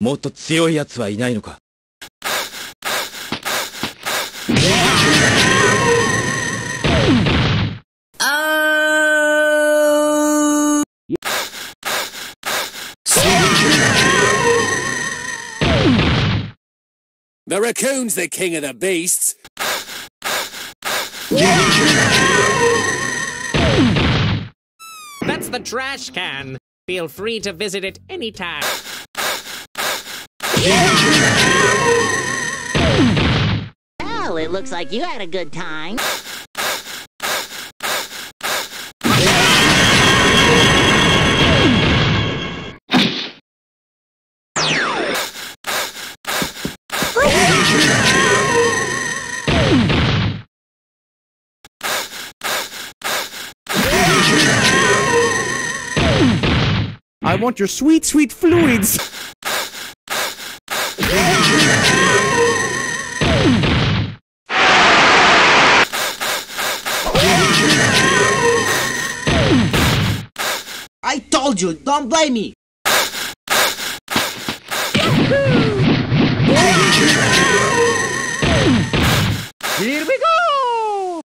もっと強い奴はいないのか？The raccoon's the king of the beasts. That's the trash can. Feel free to visit it anytime. Well, it looks like you had a good time. I want your sweet, sweet fluids. I told you, don't blame me. Go.